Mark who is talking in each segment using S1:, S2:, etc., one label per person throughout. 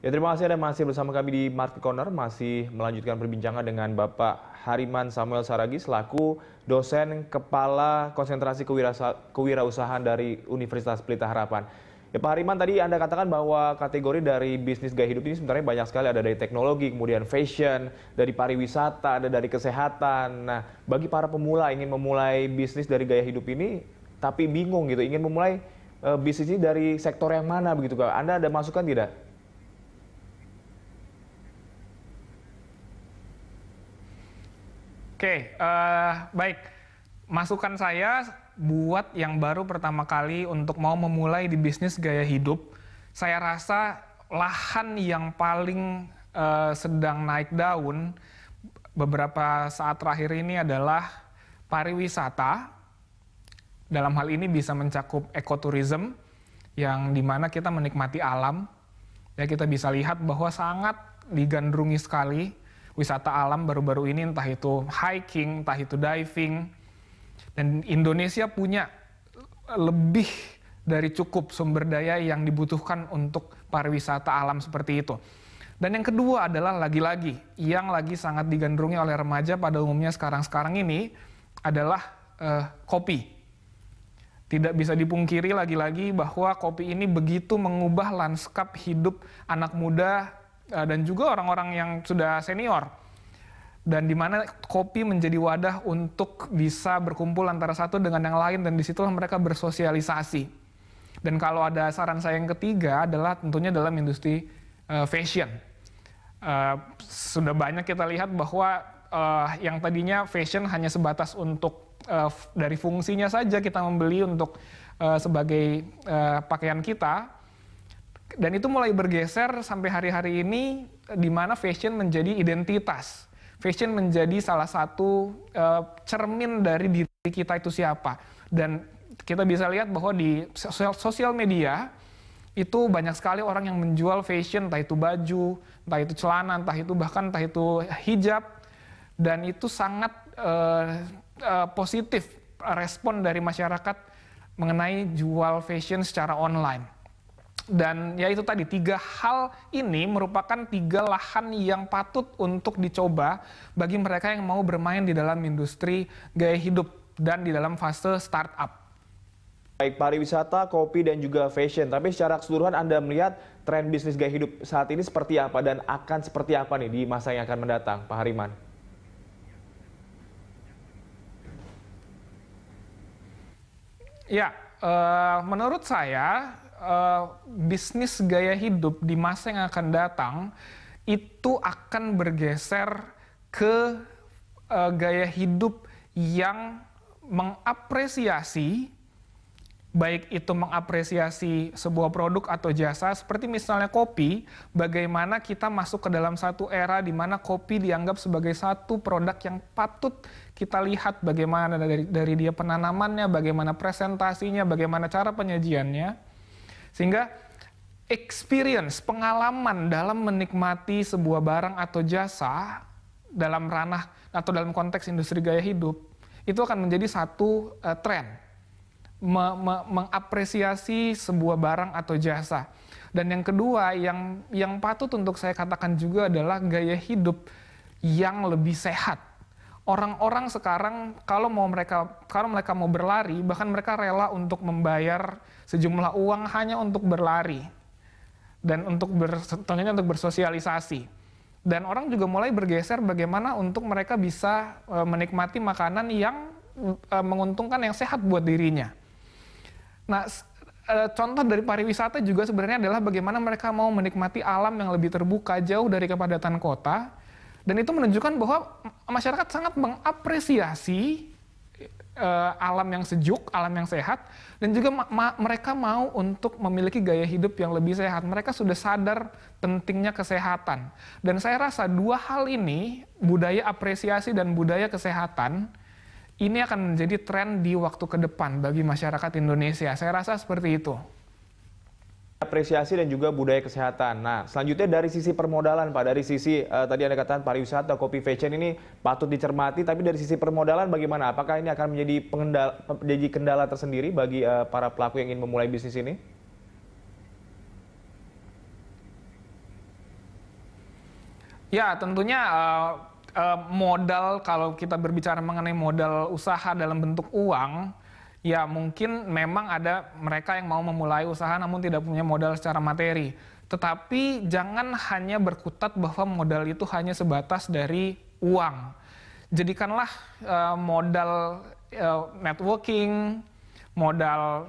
S1: Ya terima kasih Anda masih bersama kami di Market Corner, masih melanjutkan perbincangan dengan Bapak Hariman Samuel Saragi selaku dosen Kepala Konsentrasi Kewirausahaan dari Universitas Pelita Harapan. Ya Pak Hariman tadi Anda katakan bahwa kategori dari bisnis gaya hidup ini sebenarnya banyak sekali ada dari teknologi, kemudian fashion, dari pariwisata, ada dari kesehatan. Nah, bagi para pemula ingin memulai bisnis dari gaya hidup ini tapi bingung gitu, ingin memulai uh, bisnis ini dari sektor yang mana begitu? Anda ada masukan tidak?
S2: Oke, uh, baik. Masukan saya buat yang baru pertama kali untuk mau memulai di bisnis gaya hidup, saya rasa lahan yang paling uh, sedang naik daun beberapa saat terakhir ini adalah pariwisata. Dalam hal ini bisa mencakup ekoturism, yang di mana kita menikmati alam. Ya kita bisa lihat bahwa sangat digandrungi sekali wisata alam baru-baru ini entah itu hiking, entah itu diving. Dan Indonesia punya lebih dari cukup sumber daya yang dibutuhkan untuk pariwisata alam seperti itu. Dan yang kedua adalah lagi-lagi yang lagi sangat digandrungi oleh remaja pada umumnya sekarang-sekarang ini adalah uh, kopi. Tidak bisa dipungkiri lagi-lagi bahwa kopi ini begitu mengubah lanskap hidup anak muda Eh, dan juga orang-orang yang sudah senior dan di mana kopi menjadi wadah untuk bisa berkumpul antara satu dengan yang lain dan di situlah mereka bersosialisasi. Dan kalau ada saran saya yang ketiga adalah tentunya dalam industri uh, fashion. Uh, sudah banyak kita lihat bahwa uh, yang tadinya fashion hanya sebatas untuk uh, dari fungsinya saja kita membeli untuk uh, sebagai uh, pakaian kita, dan itu mulai bergeser sampai hari-hari ini di mana fashion menjadi identitas. Fashion menjadi salah satu uh, cermin dari diri kita itu siapa. Dan kita bisa lihat bahwa di sosial, media itu banyak sekali orang yang menjual fashion, entah itu baju, entah itu celana, entah itu bahkan entah itu hijab. Dan itu sangat uh, uh, positif respon dari masyarakat mengenai jual fashion secara online. Dan ya itu tadi, tiga hal ini merupakan tiga lahan yang patut untuk dicoba bagi mereka yang mau bermain di dalam industri gaya hidup dan di dalam fase startup.
S1: Baik pariwisata, kopi, dan juga fashion. Tapi secara keseluruhan Anda melihat tren bisnis gaya hidup saat ini seperti apa dan akan seperti apa nih di masa yang akan mendatang, Pak Hariman?
S2: Ya, uh, menurut saya uh, bisnis gaya hidup di masa yang akan datang itu akan bergeser ke uh, gaya hidup yang mengapresiasi baik itu mengapresiasi sebuah produk atau jasa seperti misalnya kopi, bagaimana kita masuk ke dalam satu era di mana kopi dianggap sebagai satu produk yang patut kita lihat bagaimana dari dari dia penanamannya, bagaimana presentasinya, bagaimana cara penyajiannya. Sehingga experience, pengalaman dalam menikmati sebuah barang atau jasa dalam ranah atau dalam konteks industri gaya hidup itu akan menjadi satu uh, tren me me mengapresiasi sebuah barang atau jasa. Dan yang kedua yang yang patut untuk saya katakan juga adalah gaya hidup yang lebih sehat. Orang-orang sekarang kalau mau mereka kalau mereka mau berlari bahkan mereka rela untuk membayar sejumlah uang hanya untuk berlari dan untuk ber, tentunya untuk bersosialisasi. Dan orang juga mulai bergeser bagaimana untuk mereka bisa e, menikmati makanan yang e, menguntungkan yang sehat buat dirinya. Nah, e, contoh dari pariwisata juga sebenarnya adalah bagaimana mereka mau menikmati alam yang lebih terbuka jauh dari kepadatan kota. Dan itu menunjukkan bahwa masyarakat sangat mengapresiasi uh, alam yang sejuk, alam yang sehat, dan juga ma ma mereka mau untuk memiliki gaya hidup yang lebih sehat. Mereka sudah sadar pentingnya kesehatan. Dan saya rasa dua hal ini, budaya apresiasi dan budaya kesehatan, ini akan menjadi tren di waktu ke depan bagi masyarakat Indonesia. Saya rasa seperti itu
S1: apresiasi dan juga budaya kesehatan. Nah, selanjutnya dari sisi permodalan, Pak, dari sisi uh, tadi Anda katakan pariwisata, kopi fashion ini patut dicermati, tapi dari sisi permodalan bagaimana? Apakah ini akan menjadi pengendala, menjadi kendala tersendiri bagi uh, para pelaku yang ingin memulai bisnis ini?
S2: Ya, tentunya uh, modal kalau kita berbicara mengenai modal usaha dalam bentuk uang, ya mungkin memang ada mereka yang mau memulai usaha namun tidak punya modal secara materi. Tetapi jangan hanya berkutat bahwa modal itu hanya sebatas dari uang. Jadikanlah uh, modal uh, networking, modal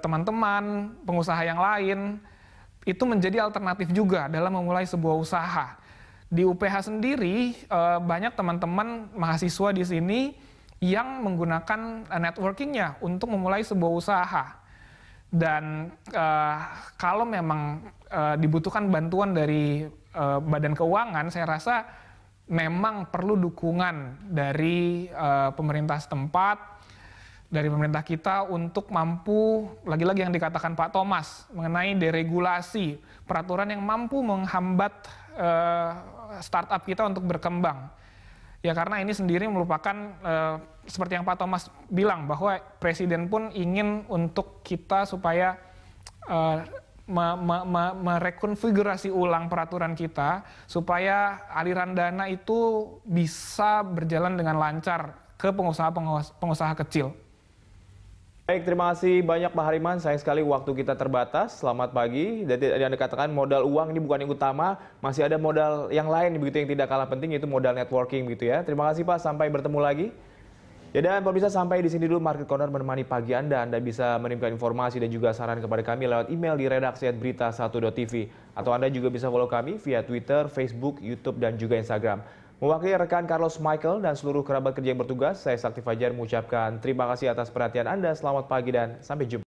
S2: teman-teman, uh, pengusaha yang lain, itu menjadi alternatif juga dalam memulai sebuah usaha. Di UPH sendiri eh, banyak teman-teman mahasiswa di sini yang menggunakan networkingnya untuk memulai sebuah usaha. Dan uh, kalau memang uh, dibutuhkan bantuan dari uh, badan keuangan, saya rasa memang perlu dukungan dari uh, pemerintah setempat dari pemerintah kita untuk mampu lagi-lagi yang dikatakan Pak Thomas mengenai deregulasi peraturan yang mampu menghambat uh, startup kita untuk berkembang. Ya karena ini sendiri merupakan uh, seperti yang Pak Thomas bilang bahwa presiden pun ingin untuk kita supaya uh, me me me merekonfigurasi ulang peraturan kita supaya aliran dana itu bisa berjalan dengan lancar ke pengusaha-pengusaha kecil.
S1: Baik, terima kasih banyak Pak Hariman. Sayang sekali waktu kita terbatas. Selamat pagi. Jadi Anda katakan modal uang ini bukan yang utama, masih ada modal yang lain begitu yang tidak kalah penting yaitu modal networking begitu ya. Terima kasih Pak, sampai bertemu lagi. Ya dan bisa sampai di sini dulu Market Corner menemani pagi Anda. Anda bisa mengirimkan informasi dan juga saran kepada kami lewat email di redaksi berita1.tv. Atau Anda juga bisa follow kami via Twitter, Facebook, YouTube, dan juga Instagram. Mewakili rekan Carlos Michael dan seluruh kerabat kerja yang bertugas, saya Sakti Fajar mengucapkan terima kasih atas perhatian Anda. Selamat pagi dan sampai jumpa.